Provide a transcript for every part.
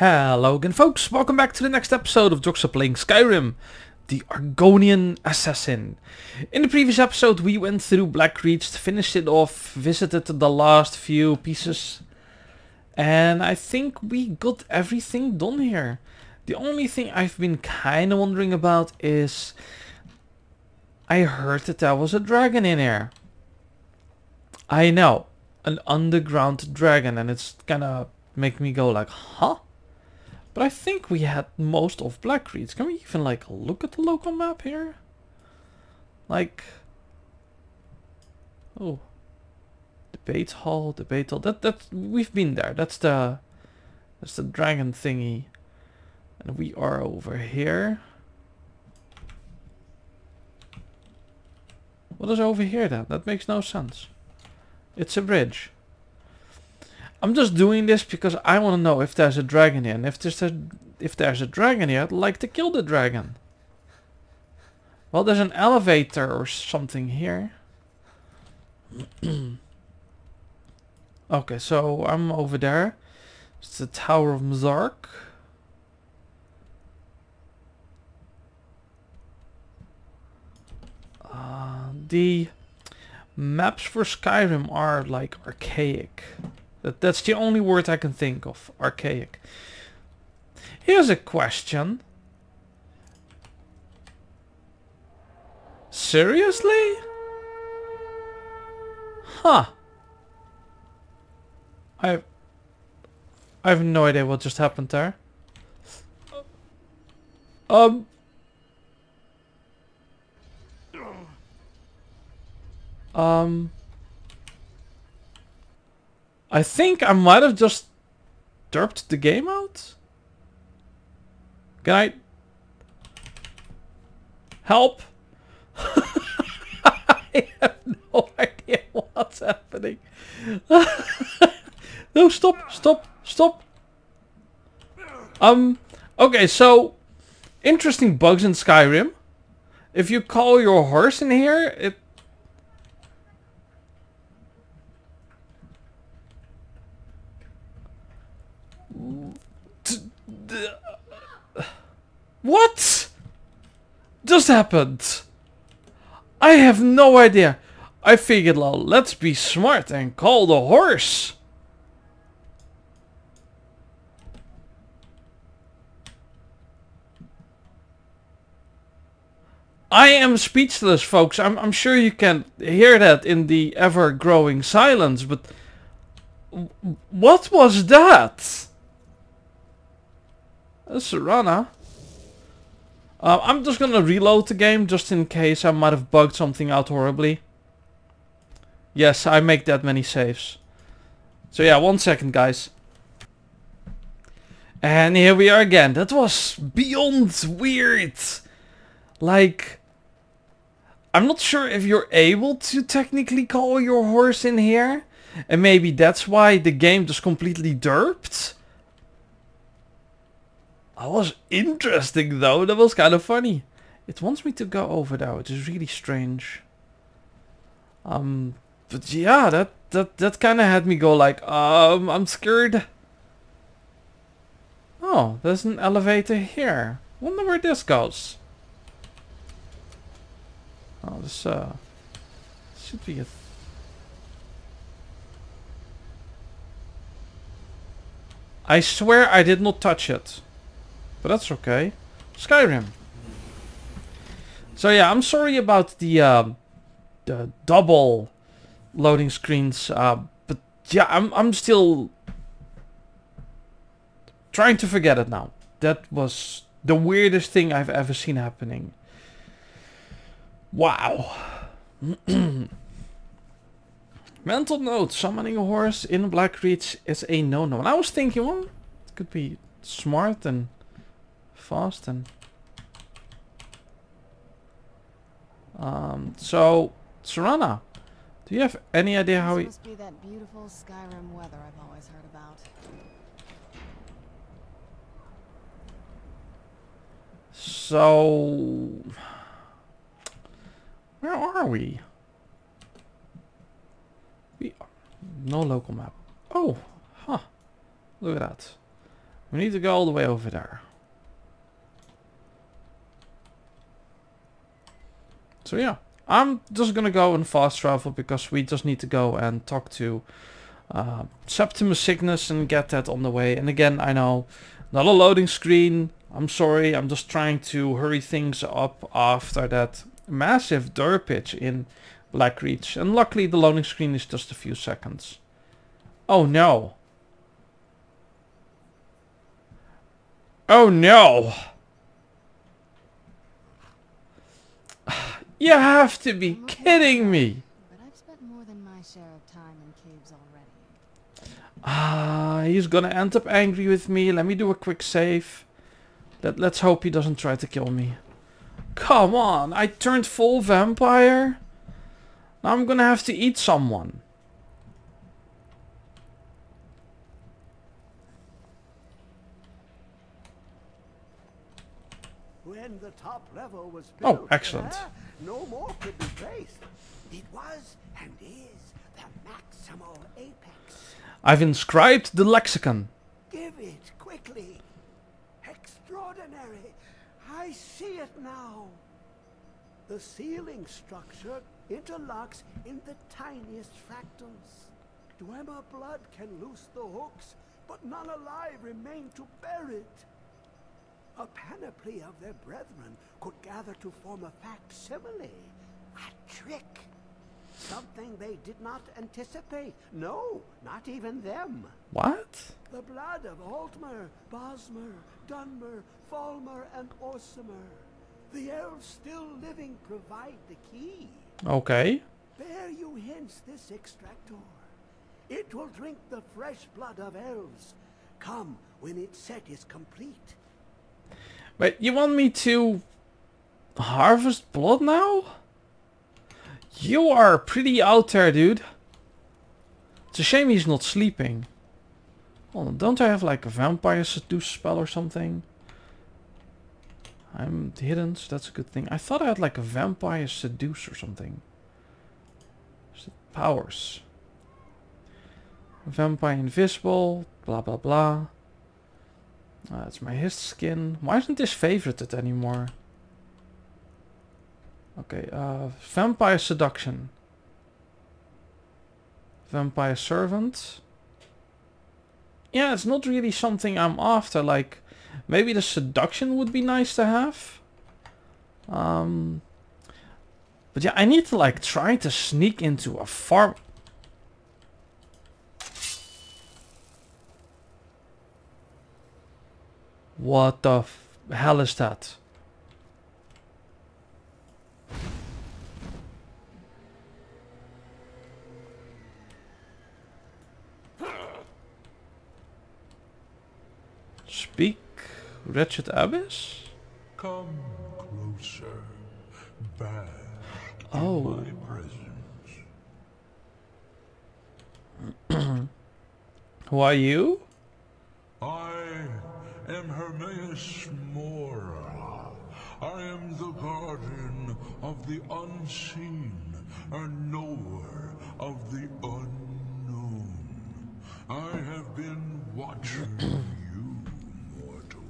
Hello again folks, welcome back to the next episode of Joxer playing Skyrim, the Argonian Assassin. In the previous episode we went through Blackreach, finished it off, visited the last few pieces, and I think we got everything done here. The only thing I've been kinda wondering about is, I heard that there was a dragon in here. I know, an underground dragon, and it's kinda make me go like, huh? But I think we had most of Blackreach. Can we even like look at the local map here? Like, oh, debate hall, debate hall. That that we've been there. That's the that's the dragon thingy, and we are over here. What is over here then? That makes no sense. It's a bridge. I'm just doing this because I want to know if there's a dragon here. And if there's a, if there's a dragon here, I'd like to kill the dragon. Well, there's an elevator or something here. okay, so I'm over there. It's the Tower of Mzark. Uh, the maps for Skyrim are like archaic. That, that's the only word I can think of. Archaic. Here's a question. Seriously? Huh. I I have no idea what just happened there. Um Um I think I might have just derped the game out. Can I help? I have no idea what's happening. no, stop, stop, stop. Um, okay, so interesting bugs in Skyrim. If you call your horse in here, it What? Just happened? I have no idea. I figured, well, let's be smart and call the horse. I am speechless, folks. I'm, I'm sure you can hear that in the ever-growing silence, but... What was that? A Serana? Uh, I'm just gonna reload the game just in case I might have bugged something out horribly. Yes, I make that many saves. So yeah, one second guys. And here we are again. That was beyond weird. Like, I'm not sure if you're able to technically call your horse in here. And maybe that's why the game just completely derped. That was interesting though. That was kind of funny. It wants me to go over there, which is really strange. Um, but yeah, that that that kind of had me go like, um, I'm scared. Oh, there's an elevator here. Wonder where this goes. Oh, this uh, should be a. I swear I did not touch it. But that's okay. Skyrim. So yeah, I'm sorry about the um, the double loading screens, uh, but yeah, I'm I'm still trying to forget it now. That was the weirdest thing I've ever seen happening. Wow. Mental note, summoning a horse in Blackreach is a no-no. And I was thinking, well, it could be smart and fast and um so Serana do you have any idea how we must be that beautiful Skyrim weather I've always heard about. So where are we? We are no local map. Oh huh. Look at that. We need to go all the way over there. So yeah, I'm just gonna go and fast travel because we just need to go and talk to uh, Septimus Signus and get that on the way. And again, I know, not a loading screen. I'm sorry, I'm just trying to hurry things up after that massive door pitch in Blackreach. And luckily the loading screen is just a few seconds. Oh no. Oh no. You have to be kidding me. But I've spent more than my share of time in caves already. Ah, he's gonna end up angry with me. Let me do a quick save. Let, let's hope he doesn't try to kill me. Come on, I turned full vampire. Now I'm gonna have to eat someone. When the top level was Oh, built, excellent. No more could be placed. It was and is the maximal apex. I've inscribed the lexicon. Give it quickly. Extraordinary. I see it now. The ceiling structure interlocks in the tiniest fractals. Dwemer blood can loose the hooks, but none alive remain to bear it. A panoply of their brethren could gather to form a facsimile, a trick. Something they did not anticipate. No, not even them. What? The blood of Altmer, Bosmer, Dunmer, Falmer, and Orsimer. The elves still living provide the key. Okay. Bear you hence this extractor. It will drink the fresh blood of elves. Come when its set is complete. Wait, you want me to harvest blood now? You are pretty out there, dude. It's a shame he's not sleeping. Oh, don't I have like a vampire seduce spell or something? I'm hidden, so that's a good thing. I thought I had like a vampire seduce or something. Powers? Vampire invisible, blah blah blah. Uh, that's my his skin. Why isn't this favorited anymore? Okay, uh, vampire seduction. Vampire servant. Yeah, it's not really something I'm after. Like, maybe the seduction would be nice to have. Um, but yeah, I need to like try to sneak into a farm. What the f hell is that? Speak, wretched abyss? Come closer, back Oh. in my presence. Who are you? I am Mora. I am the guardian of the unseen and knower of the unknown. I have been watching you, mortal.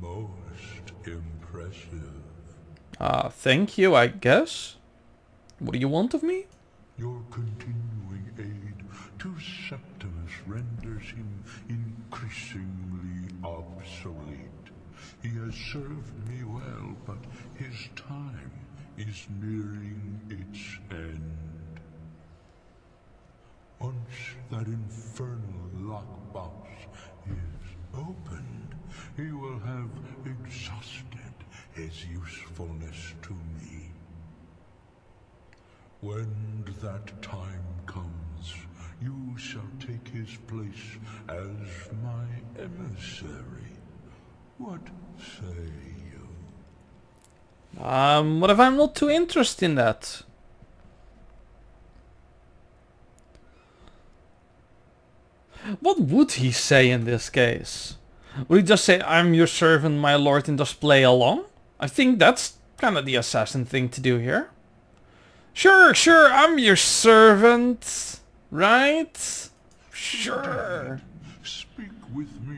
Most impressive. Ah, thank you, I guess. What do you want of me? Your continuing aid to him increasingly obsolete. He has served me well, but his time is nearing its end. Once that infernal lockbox is opened, he will have exhausted his usefulness to me. When that time comes, you shall take his place as my emissary. What say you? Um, what if I'm not too interested in that? What would he say in this case? Would he just say, I'm your servant, my lord, and just play along? I think that's kind of the assassin thing to do here. Sure, sure, I'm your servant. Right? Sure. Speak with me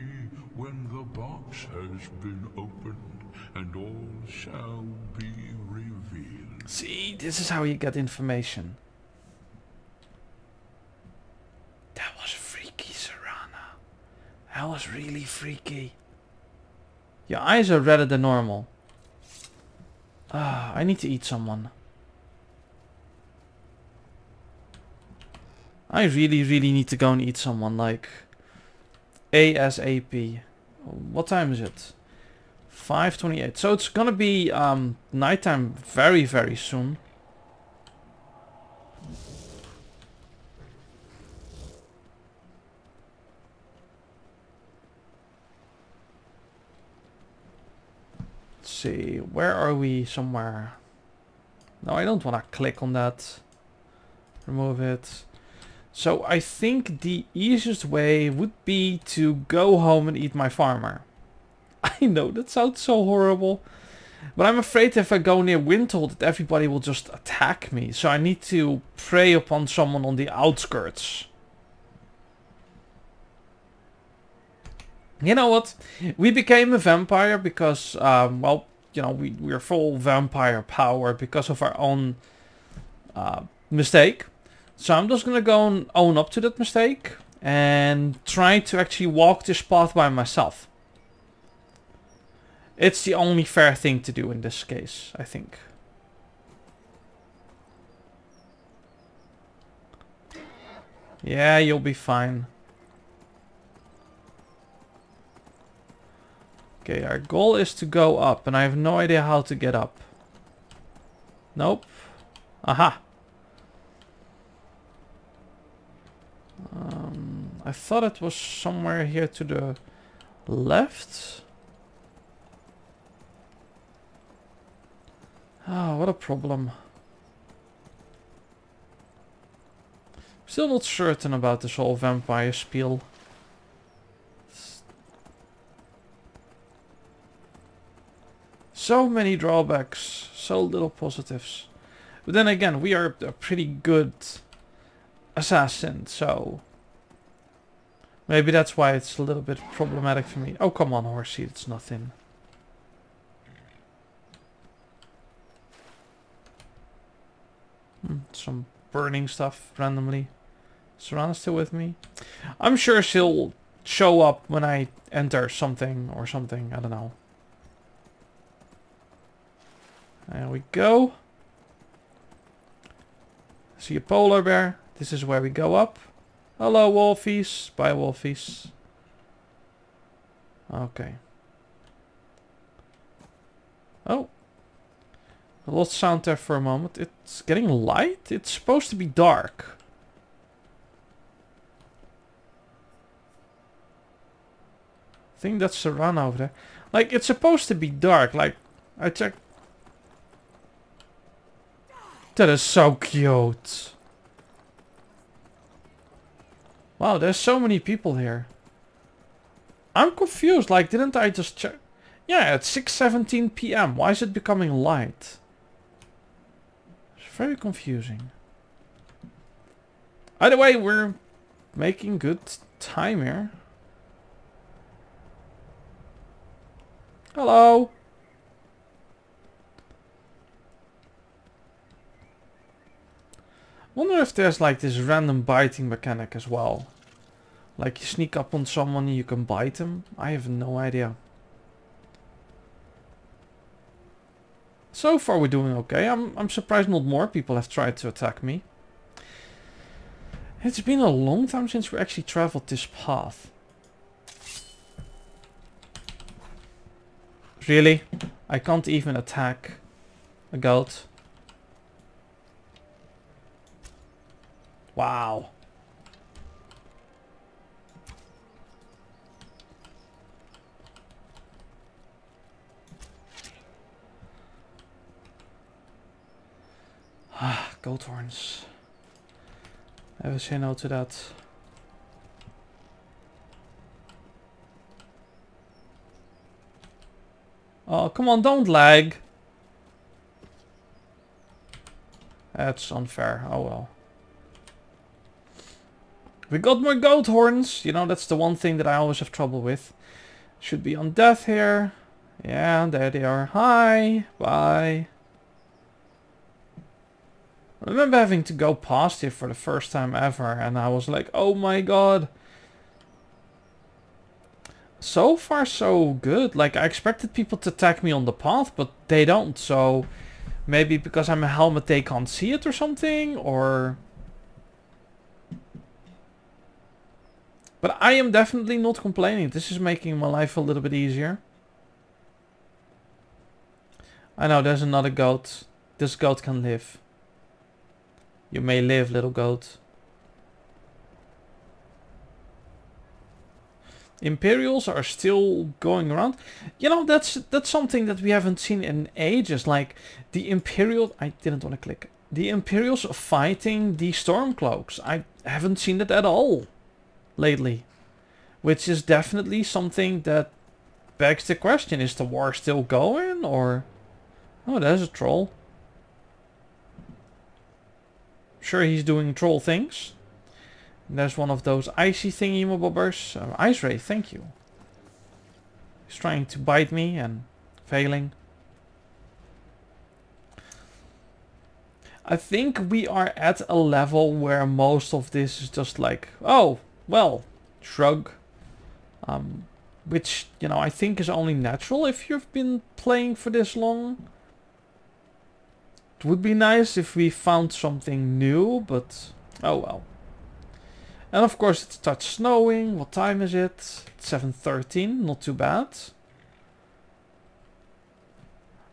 when the box has been opened, and all shall be revealed. See, this is how you get information. That was freaky, Serana. That was really freaky. Your eyes are redder than normal. Ah, I need to eat someone. I really, really need to go and eat someone, like... ASAP. What time is it? 5.28. So it's gonna be um, nighttime very, very soon. Let's see, where are we somewhere? No, I don't want to click on that. Remove it. So I think the easiest way would be to go home and eat my farmer. I know, that sounds so horrible. But I'm afraid if I go near Windhole that everybody will just attack me. So I need to prey upon someone on the outskirts. You know what? We became a vampire because, um, well, you know, we, we're full vampire power because of our own uh, mistake. So I'm just gonna go and own up to that mistake and try to actually walk this path by myself. It's the only fair thing to do in this case, I think. Yeah, you'll be fine. Okay, our goal is to go up, and I have no idea how to get up. Nope. Aha. Um, I thought it was somewhere here to the left. Ah, what a problem. Still not certain about this whole vampire spiel. So many drawbacks, so little positives. But then again, we are a pretty good assassin, so... Maybe that's why it's a little bit problematic for me. Oh, come on, horsey, it's nothing. Hmm, some burning stuff randomly. Serana's still with me? I'm sure she'll show up when I enter something or something. I don't know. There we go. See a polar bear. This is where we go up. Hello, wolfies. Bye, wolfies. Okay. Oh. I lost sound there for a moment. It's getting light? It's supposed to be dark. I think that's the run over there. Like, it's supposed to be dark. Like, I checked. That is so cute. Wow, there's so many people here. I'm confused. Like, didn't I just check? Yeah, it's 6.17 p.m. Why is it becoming light? It's very confusing. Either way, we're making good time here. Hello. Wonder if there's like this random biting mechanic as well. Like you sneak up on someone and you can bite them. I have no idea. So far we're doing okay. I'm, I'm surprised not more people have tried to attack me. It's been a long time since we actually traveled this path. Really? I can't even attack a goat. Wow. Ah, goat horns. Never say no to that. Oh, come on, don't lag. That's unfair. Oh well. We got more goat horns. You know, that's the one thing that I always have trouble with. Should be on death here. Yeah, there they are. Hi. Bye. I remember having to go past here for the first time ever and I was like, oh my god. So far so good. Like I expected people to attack me on the path, but they don't. So maybe because I'm a helmet they can't see it or something or... But I am definitely not complaining. This is making my life a little bit easier. I know there's another goat. This goat can live. You may live, little goat. Imperials are still going around. You know, that's that's something that we haven't seen in ages. Like the Imperial, I didn't want to click. The Imperials are fighting the Stormcloaks. I haven't seen it at all lately. Which is definitely something that begs the question, is the war still going or... Oh, there's a troll. Sure, he's doing troll things. And there's one of those icy thingy bobbers. Uh, Ice Wraith, thank you. He's trying to bite me and failing. I think we are at a level where most of this is just like, oh, well, shrug. Um, which, you know, I think is only natural if you've been playing for this long. It would be nice if we found something new, but oh well. And of course it starts snowing. What time is it? 7.13, not too bad.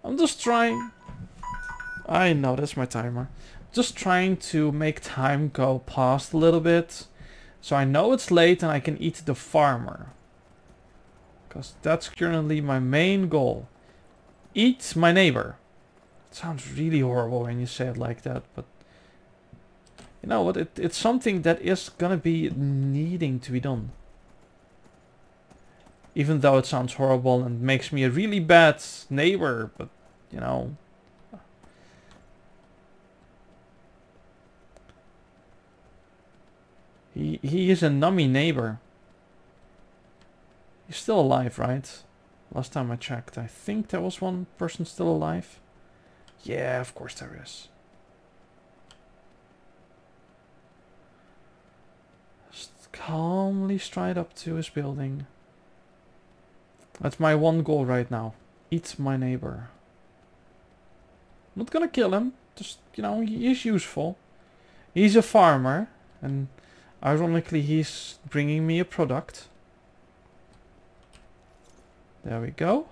I'm just trying... I know, that's my timer. Just trying to make time go past a little bit. So I know it's late and I can eat the farmer. Because that's currently my main goal. Eat my neighbor. It sounds really horrible when you say it like that, but you know what? It, it's something that is gonna be needing to be done. Even though it sounds horrible and makes me a really bad neighbor, but you know. He, he is a nummy neighbor. He's still alive, right? Last time I checked, I think there was one person still alive. Yeah, of course there is. Just calmly stride up to his building. That's my one goal right now. Eat my neighbor. I'm not gonna kill him. Just, you know, he is useful. He's a farmer. And ironically, he's bringing me a product. There we go.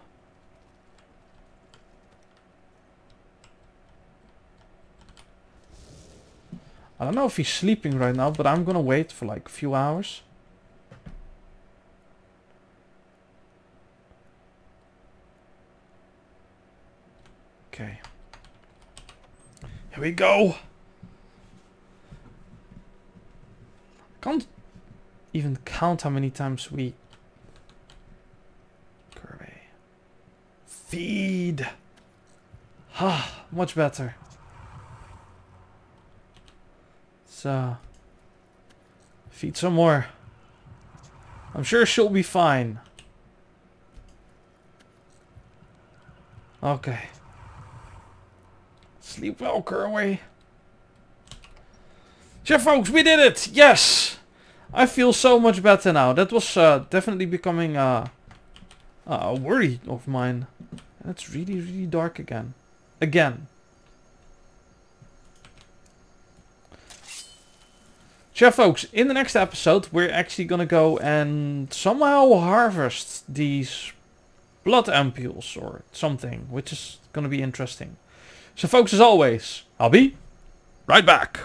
I don't know if he's sleeping right now, but I'm gonna wait for like a few hours. Okay. Here we go. Can't even count how many times we... Kirby. Feed. Ah, much better. Uh, feed some more. I'm sure she'll be fine. Okay. Sleep well, Kerway. Yeah, folks, we did it! Yes! I feel so much better now. That was uh, definitely becoming uh, a worry of mine. And it's really, really dark again. Again. So folks, in the next episode we're actually gonna go and somehow harvest these blood ampules or something, which is gonna be interesting. So folks, as always, I'll be right back.